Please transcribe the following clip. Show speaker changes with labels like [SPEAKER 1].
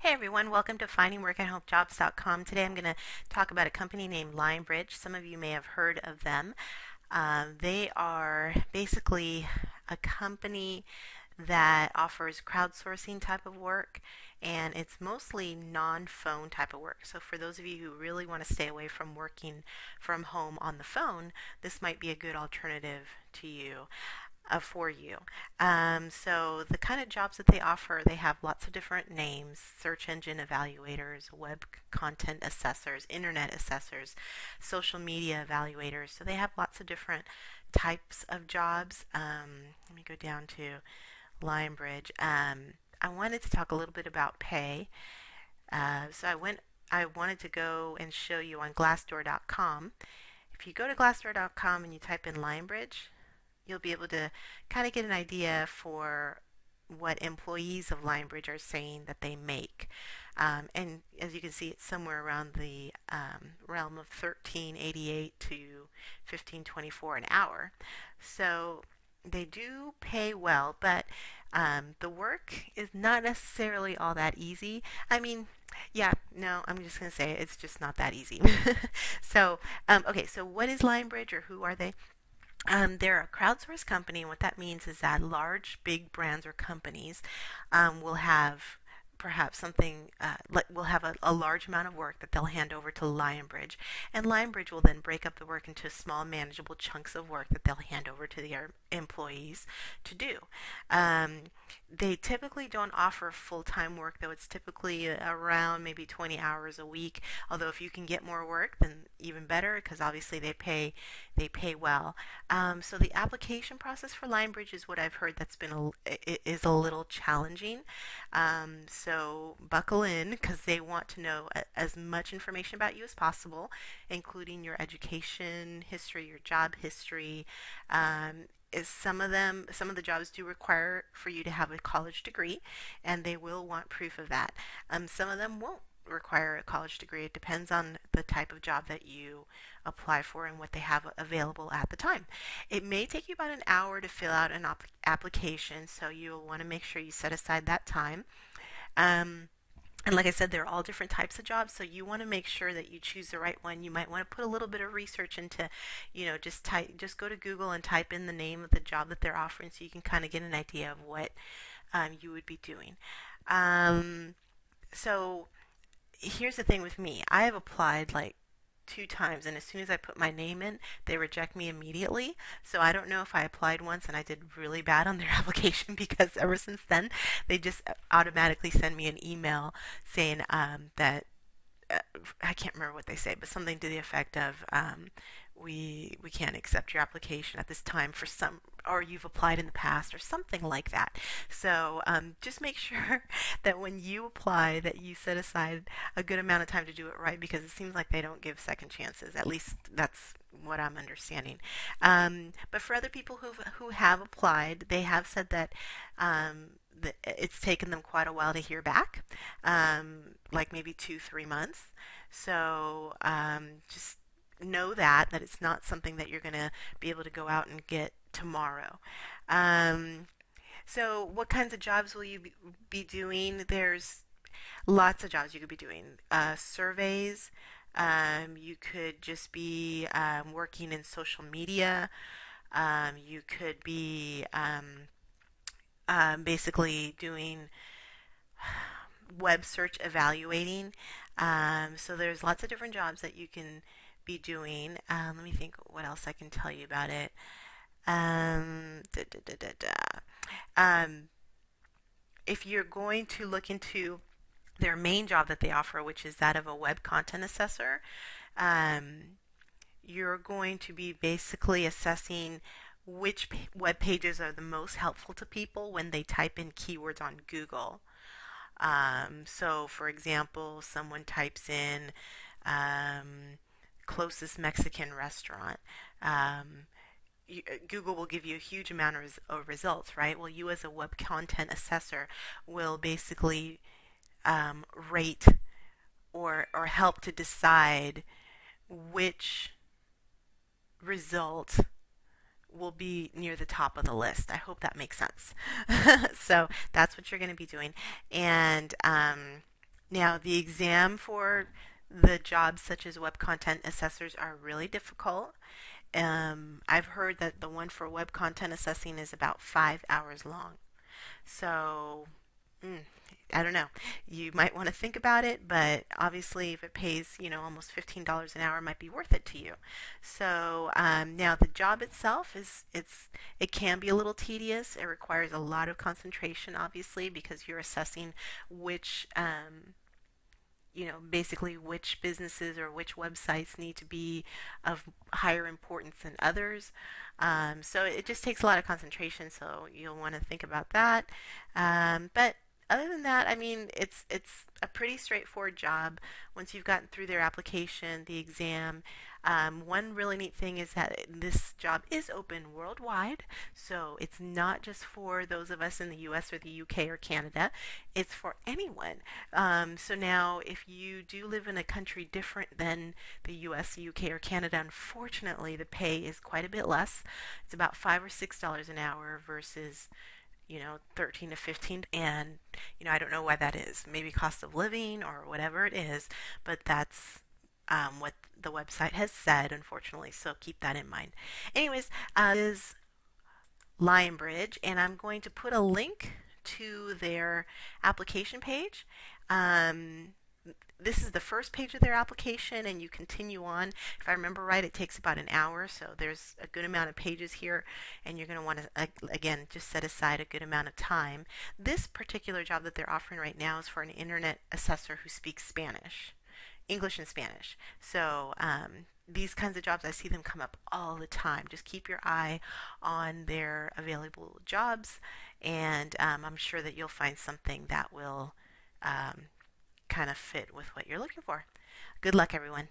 [SPEAKER 1] Hey everyone, welcome to findingworkathomejobs.com. Today I'm going to talk about a company named Lionbridge. Some of you may have heard of them. Um, they are basically a company that offers crowdsourcing type of work and it's mostly non-phone type of work. So for those of you who really want to stay away from working from home on the phone, this might be a good alternative to you uh, for you. Um, so the kind of jobs that they offer, they have lots of different names: search engine evaluators, web content assessors, internet assessors, social media evaluators. So they have lots of different types of jobs. Um, let me go down to Lionbridge. Um, I wanted to talk a little bit about pay. Uh, so I went. I wanted to go and show you on Glassdoor.com. If you go to Glassdoor.com and you type in Lionbridge, you'll be able to kind of get an idea for what employees of Lionbridge are saying that they make. Um, and as you can see, it's somewhere around the um, realm of 1388 to 1524 an hour. So they do pay well, but um, the work is not necessarily all that easy. I mean, yeah, no, I'm just going to say it, it's just not that easy. so, um, okay, so what is Lionbridge or who are they? Um, they're a crowdsourced company, and what that means is that large, big brands or companies um, will have perhaps something uh, like we'll have a, a, large amount of work that they'll hand over to Lionbridge, and Lionbridge will then break up the work into small, manageable chunks of work that they'll hand over to their employees to do. Um, they typically don't offer full-time work, though it's typically around maybe 20 hours a week. Although if you can get more work, then even better, because obviously they pay they pay well. Um, so the application process for Lionbridge is what I've heard that's been a, is a little challenging. Um, so buckle in because they want to know as much information about you as possible, including your education history, your job history, um, is some of them some of the jobs do require for you to have a college degree and they will want proof of that. Um, some of them won't require a college degree. It depends on the type of job that you apply for and what they have available at the time. It may take you about an hour to fill out an application so you'll want to make sure you set aside that time. Um, and like I said, they're all different types of jobs, so you want to make sure that you choose the right one. You might want to put a little bit of research into, you know, just type, just go to Google and type in the name of the job that they're offering, so you can kind of get an idea of what um, you would be doing. Um, so here's the thing with me: I have applied like two times, and as soon as I put my name in, they reject me immediately. So I don't know if I applied once and I did really bad on their application because ever since then, they just automatically send me an email saying um, that uh, I can't remember what they say, but something to the effect of um, we we can't accept your application at this time for some or you've applied in the past or something like that. So um, just make sure that when you apply that you set aside a good amount of time to do it right because it seems like they don't give second chances. At least that's what I'm understanding. Um, but for other people who who have applied they have said that um, it's taken them quite a while to hear back, um, like maybe two, three months. So um, just know that that it's not something that you're going to be able to go out and get tomorrow. Um, so, what kinds of jobs will you be doing? There's lots of jobs you could be doing. Uh, surveys. Um, you could just be um, working in social media. Um, you could be um, um, basically doing web search evaluating. so there's lots of different jobs that you can be doing. Let me think what else I can tell you about it. Um, da, da, da, um, if you're going to look into their main job that they offer, which is that of a web content assessor, um, you're going to be basically assessing which web pages are the most helpful to people when they type in keywords on Google. Um, so, for example, someone types in um, closest Mexican restaurant. Um, uh, Google will give you a huge amount of, of, results, right? Well, you as a web content assessor will basically um, rate or or help to decide which result will be near the top of the list. I hope that makes sense. so that's what you're going to be doing, and um, Now, the exam for the jobs such as web content assessors are really difficult. Um, I've heard that the one for web content assessing is about five hours long. So, mm, I don't know. You might want to think about it, but obviously, if it pays, you know, almost $15 an hour, might be worth it to you. So um, now the job itself is it's it can be a little tedious. It requires a lot of concentration, obviously, because you're assessing which um, you know, basically which businesses or which websites need to be of higher importance than others. Um, so it just takes a lot of concentration. So you'll want to think about that. Um, but other than that, I mean, it's it's a pretty straightforward job. Once you've gotten through their application, the exam, um, one really neat thing is that this job is open worldwide, so it's not just for those of us in the U.S. or the U.K. or Canada. It's for anyone. Um, so now, if you do live in a country different than the U.S., U.K., or Canada, unfortunately, the pay is quite a bit less. It's about five or six dollars an hour versus you know 13 to 15 and you know i don't know why that is maybe cost of living or whatever it is but that's um, what the website has said, unfortunately. So keep that in mind. Anyways, uh, is Lionbridge, and I'm going to put a link to their application page. Um, this is the first page of their application, and you continue on. If I remember right, it takes about an hour, so there's a good amount of pages here, and you're going to want to, again, just set aside a good amount of time. This particular job that they're offering right now is for an internet assessor who speaks Spanish. English and Spanish. So um, these kinds of jobs, I see them come up all the time. Just keep your eye on their available jobs, and um, I'm sure that you'll find something that will um, kind of fit with what you're looking for. Good luck, everyone.